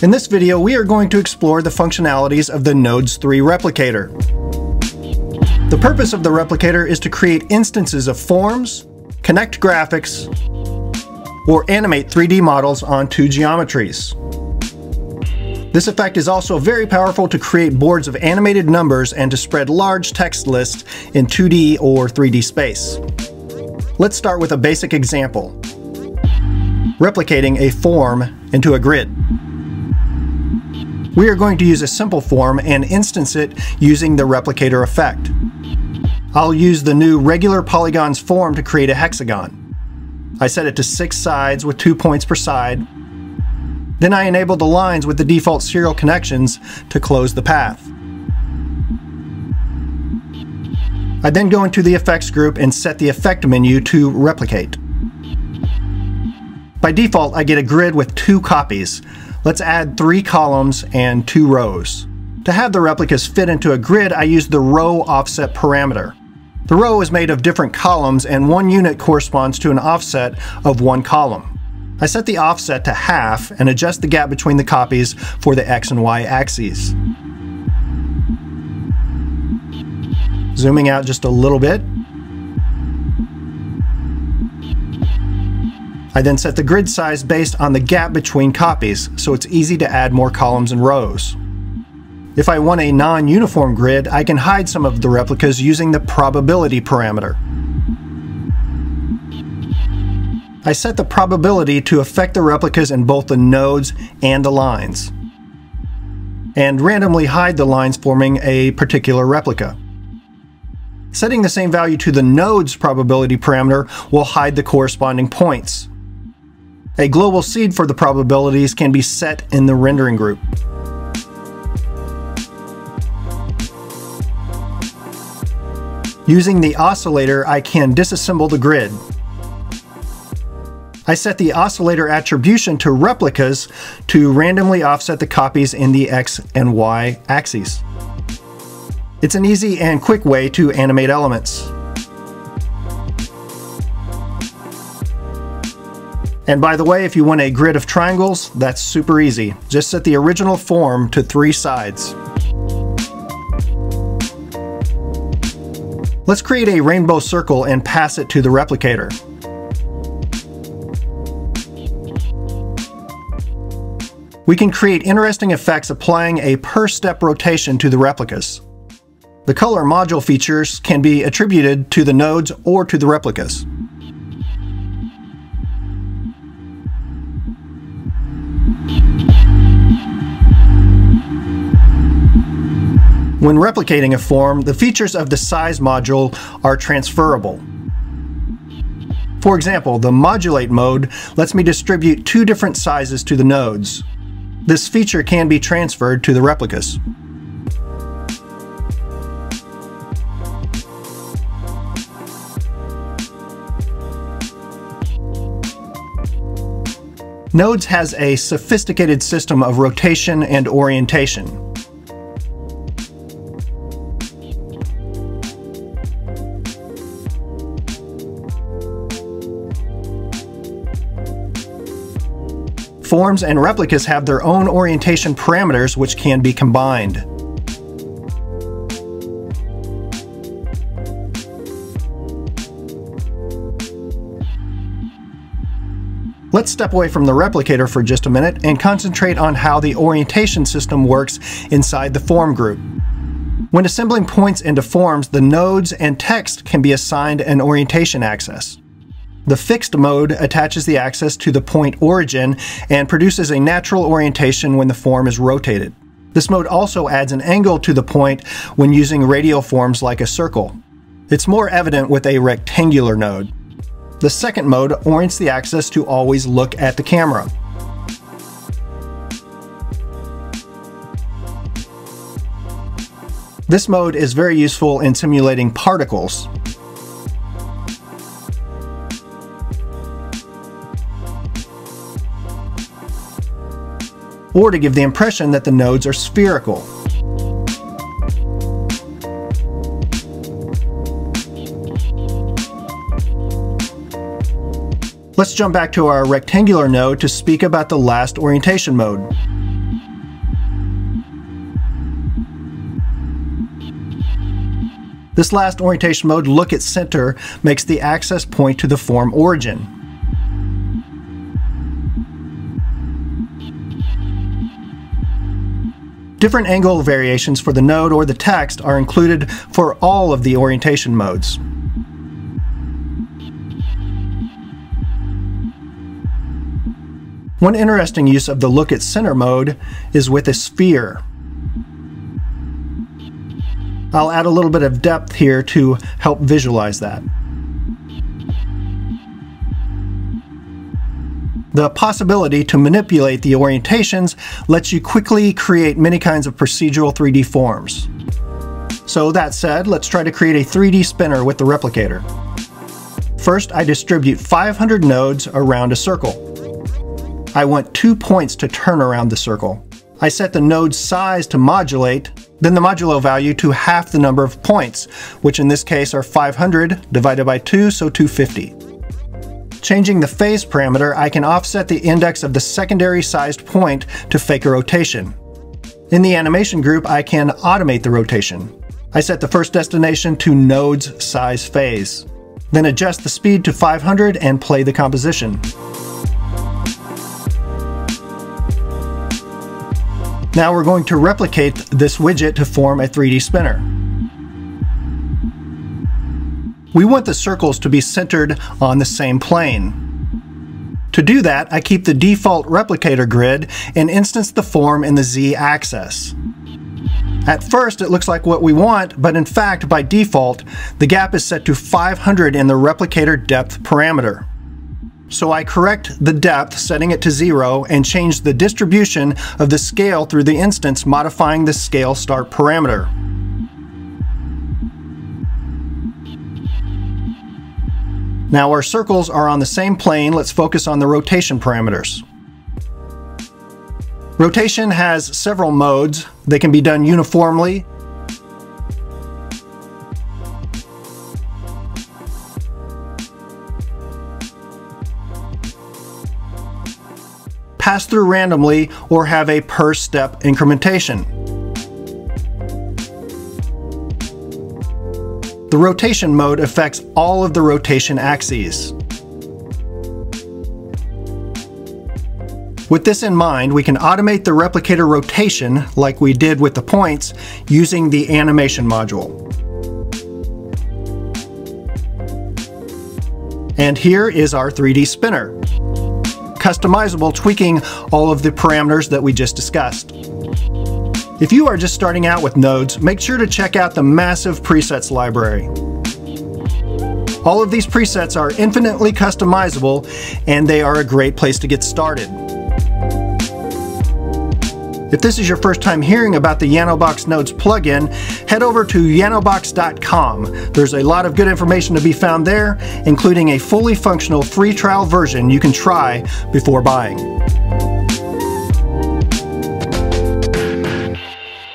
In this video, we are going to explore the functionalities of the Nodes 3 replicator. The purpose of the replicator is to create instances of forms, connect graphics, or animate 3D models onto geometries. This effect is also very powerful to create boards of animated numbers and to spread large text lists in 2D or 3D space. Let's start with a basic example. Replicating a form into a grid. We are going to use a simple form and instance it using the replicator effect. I'll use the new regular polygons form to create a hexagon. I set it to six sides with two points per side. Then I enable the lines with the default serial connections to close the path. I then go into the effects group and set the effect menu to replicate. By default, I get a grid with two copies, Let's add three columns and two rows. To have the replicas fit into a grid, I use the row offset parameter. The row is made of different columns and one unit corresponds to an offset of one column. I set the offset to half and adjust the gap between the copies for the X and Y axes. Zooming out just a little bit, I then set the grid size based on the gap between copies, so it's easy to add more columns and rows. If I want a non-uniform grid, I can hide some of the replicas using the probability parameter. I set the probability to affect the replicas in both the nodes and the lines, and randomly hide the lines forming a particular replica. Setting the same value to the node's probability parameter will hide the corresponding points. A global seed for the probabilities can be set in the rendering group. Using the oscillator, I can disassemble the grid. I set the oscillator attribution to replicas to randomly offset the copies in the X and Y axes. It's an easy and quick way to animate elements. And by the way, if you want a grid of triangles, that's super easy. Just set the original form to three sides. Let's create a rainbow circle and pass it to the replicator. We can create interesting effects applying a per-step rotation to the replicas. The color module features can be attributed to the nodes or to the replicas. When replicating a form, the features of the size module are transferable. For example, the modulate mode lets me distribute two different sizes to the nodes. This feature can be transferred to the replicas. Nodes has a sophisticated system of rotation and orientation. Forms and replicas have their own orientation parameters which can be combined. Let's step away from the replicator for just a minute and concentrate on how the orientation system works inside the form group. When assembling points into forms, the nodes and text can be assigned an orientation axis. The fixed mode attaches the axis to the point origin and produces a natural orientation when the form is rotated. This mode also adds an angle to the point when using radial forms like a circle. It's more evident with a rectangular node. The second mode orients the axis to always look at the camera. This mode is very useful in simulating particles. or to give the impression that the nodes are spherical. Let's jump back to our rectangular node to speak about the last orientation mode. This last orientation mode, look at center, makes the axis point to the form origin. Different angle variations for the node or the text are included for all of the orientation modes. One interesting use of the look at center mode is with a sphere. I'll add a little bit of depth here to help visualize that. The possibility to manipulate the orientations lets you quickly create many kinds of procedural 3D forms. So that said, let's try to create a 3D spinner with the replicator. First, I distribute 500 nodes around a circle. I want two points to turn around the circle. I set the node size to modulate, then the modulo value to half the number of points, which in this case are 500 divided by 2, so 250. Changing the phase parameter, I can offset the index of the secondary sized point to fake a rotation. In the animation group, I can automate the rotation. I set the first destination to nodes size phase. Then adjust the speed to 500 and play the composition. Now we're going to replicate this widget to form a 3D spinner. We want the circles to be centered on the same plane. To do that, I keep the default replicator grid and instance the form in the z-axis. At first, it looks like what we want, but in fact, by default, the gap is set to 500 in the replicator depth parameter. So I correct the depth, setting it to zero, and change the distribution of the scale through the instance, modifying the scale start parameter. Now our circles are on the same plane, let's focus on the rotation parameters. Rotation has several modes. They can be done uniformly, pass through randomly, or have a per step incrementation. The rotation mode affects all of the rotation axes. With this in mind, we can automate the replicator rotation like we did with the points using the animation module. And here is our 3D spinner customizable, tweaking all of the parameters that we just discussed. If you are just starting out with nodes, make sure to check out the massive presets library. All of these presets are infinitely customizable and they are a great place to get started. If this is your first time hearing about the YanoBox Nodes plugin, head over to yanobox.com. There's a lot of good information to be found there, including a fully functional free trial version you can try before buying.